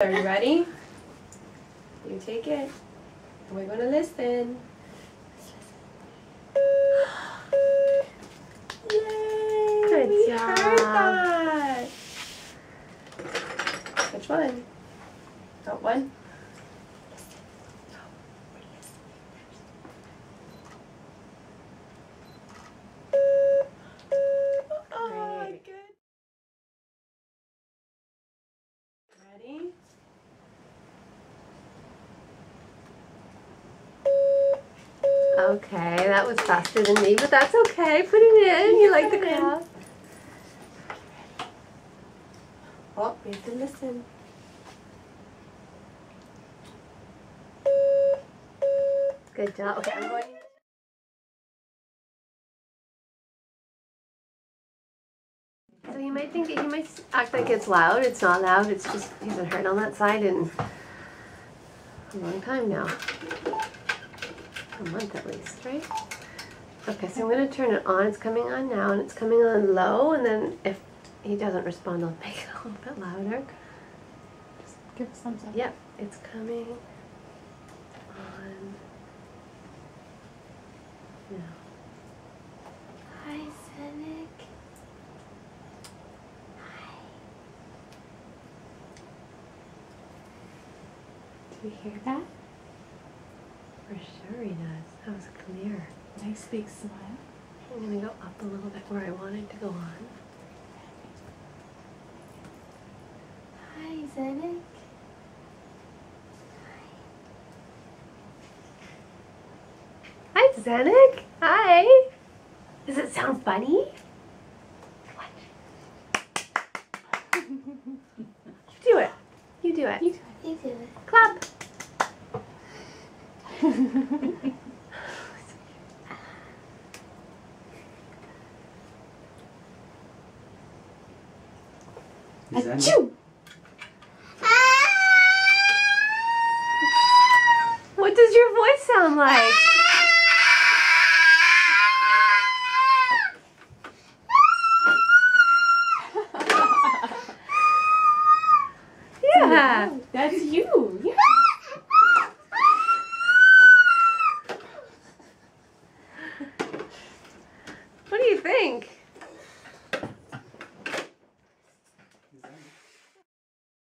Are you ready? You take it. We're gonna listen. Yay! Good we job. heard that. Which one? That one? Oh, Great. good. Ready? Okay, that was faster than me, but that's okay. Put it in. You like the crowd? Oh, we have to listen. Good job. Okay, I'm going. So you might think that you might act like it's loud. It's not loud. It's just he's been hurt on that side in a long time now. A month at least, right? Okay, so I'm gonna turn it on. It's coming on now, and it's coming on low. And then if he doesn't respond, I'll make it a little bit louder. Just give us thumbs up. Yep, it's coming on now. Hi, Zenek. Do you hear that? For sure he does. That was clear. Nice big smile. I'm gonna go up a little bit where I wanted to go on. Hi, Zenek. Hi, Hi, Zenek. Hi. Does it sound funny? What? You do it. You do it. You do You What does your voice sound like? yeah. That's you. Yeah.